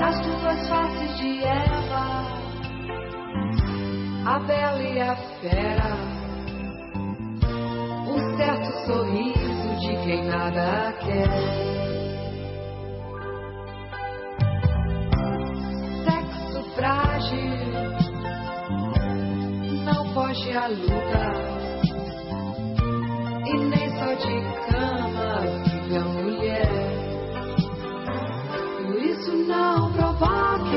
Nas duas faces de Eva, a bela e a fera, o certo sorriso de quem nada quer. Foge à luta, e nem só de cama vive a mulher. Por isso não provoque.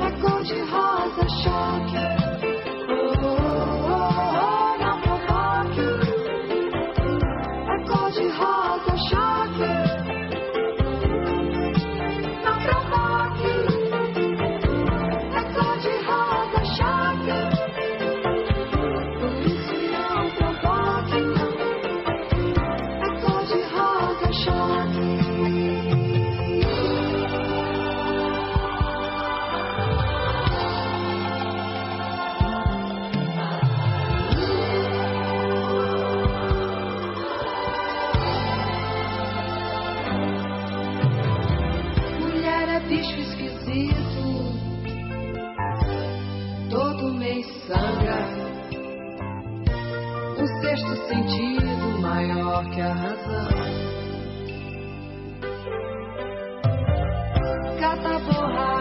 É cor de rosa choque bicho esquisito. Todo mês sangra. Um sexto sentido maior que a razão. Cada borracha.